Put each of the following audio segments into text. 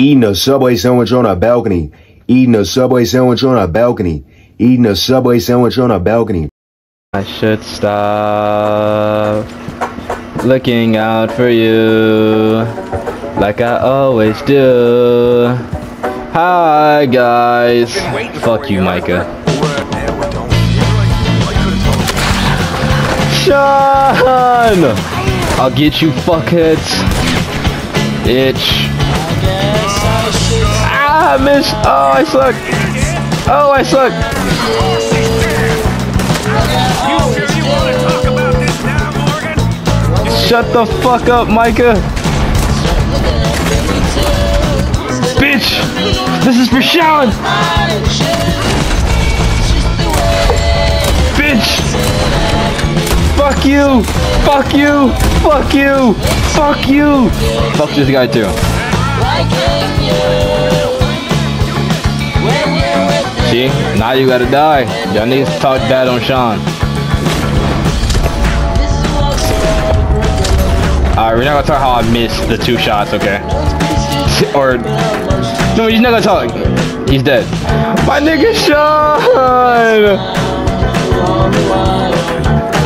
Eating a Subway sandwich on a balcony. Eating a Subway sandwich on a balcony. Eating a Subway sandwich on a balcony. I should stop looking out for you like I always do. Hi guys. Fuck you, Micah. Sean! I'll get you fuckheads. Itch. Ah, I miss. Oh, I suck. Oh, I suck. Shut the fuck up, Micah. Bitch! This is for Sean! Bitch! Fuck you! Fuck you! Fuck you! Fuck you! Fuck this guy too. See? Now you gotta die. Y'all need to talk bad on Sean. Alright, we're not gonna talk how I missed the two shots, okay? or no, he's not gonna talk. He's dead. My nigga Sean.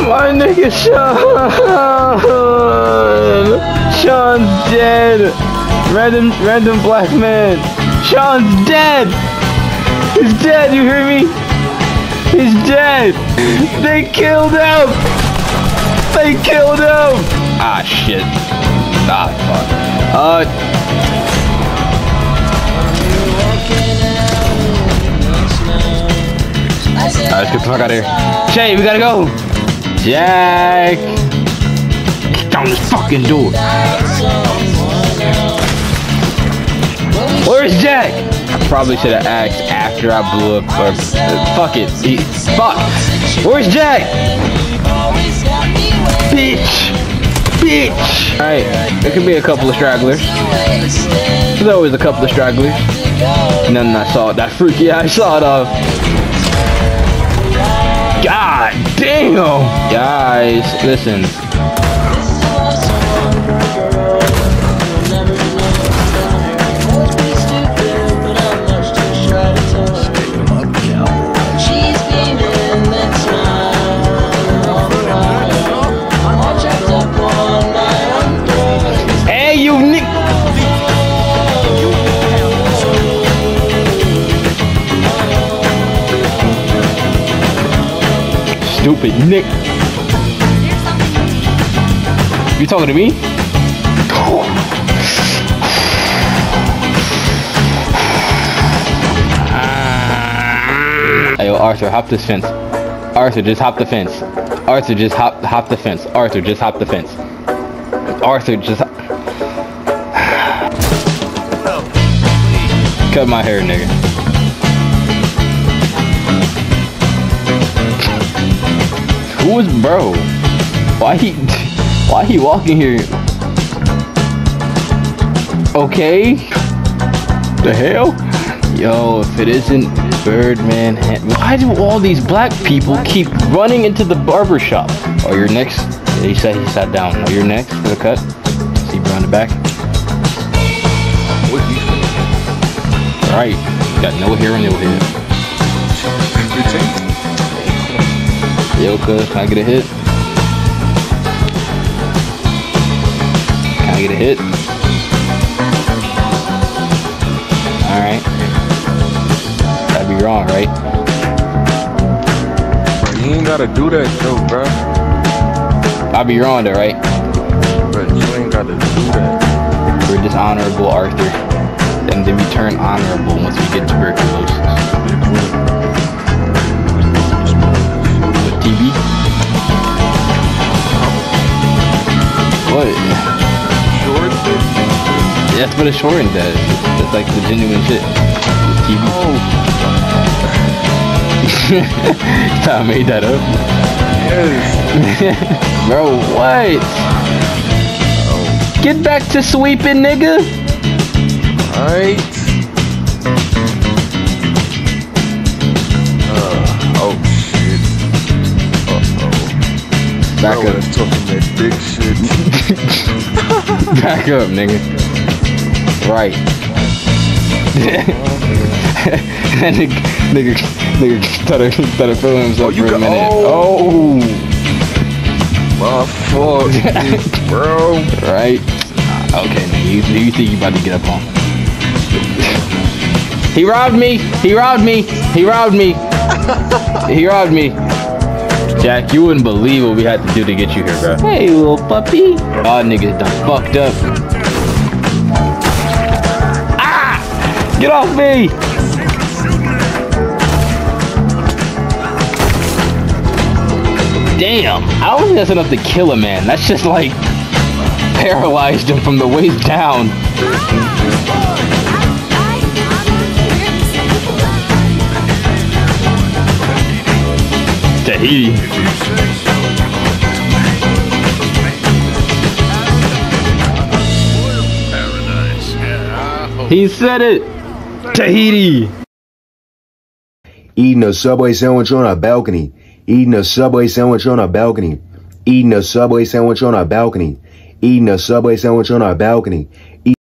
My nigga Sean. Sean's dead. Random, random black man. Sean's dead. He's dead. You hear me? He's dead. They killed him. They killed him. Ah shit. Ah fuck. Uh. Alright, let's get the fuck out of here. Shay, we gotta go. Jack. Get down this fucking door. Where's Jack? I probably should have asked after I blew up. Or uh, fuck it. He, fuck. Where's Jack? Bitch. Bitch. Alright, there could be a couple of stragglers. There's always a couple of stragglers. None I saw that freaky I saw it off. God damn! Guys, listen. Stupid Nick. You talking to me? Hey, Arthur, hop this fence. Arthur, just hop the fence. Arthur, just hop hop the fence. Arthur, just hop the fence. Arthur, just cut my hair, nigga. Who is bro? Why he why he walking here? Okay. The hell? Yo, if it isn't Birdman, why do all these black people keep running into the barber shop? Oh, you're next. He said he sat down. Oh, you're next for the cut. See around the back. Alright. Got no hair and no hair. Yo, cuz, can I get a hit? Can I get a hit? Alright. That'd be wrong, right? You ain't gotta do that though, bro. I'd be wrong though, right? Bro, you ain't gotta do that. We're dishonorable Arthur. And then we turn honorable once we get to With That's what a shortened does. That's like the genuine shit. With TB. I made that up. Yes. Bro, what? Get back to sweeping, nigga. Alright. Uh, oh shit. Back up. talking that big shit. Back up, nigga. Right. and nigga, nigga, nigga started, started feeling himself Oh, for a minute. oh. Oh, My fuck, bro. right. Okay, man. You, you think you about to get up on? he robbed me. He robbed me. He robbed me. he robbed me. Jack, you wouldn't believe what we had to do to get you here, bro. Hey, little puppy. Y'all niggas done fucked up. Get off me! Damn, I don't think that's enough to kill a man. That's just like paralyzed him from the waist down. Tahiti. He said it. Tahiti. Eating a Subway sandwich on a balcony. Eating a Subway sandwich on a balcony. Eating a Subway sandwich on a balcony. Eating a Subway sandwich on a balcony.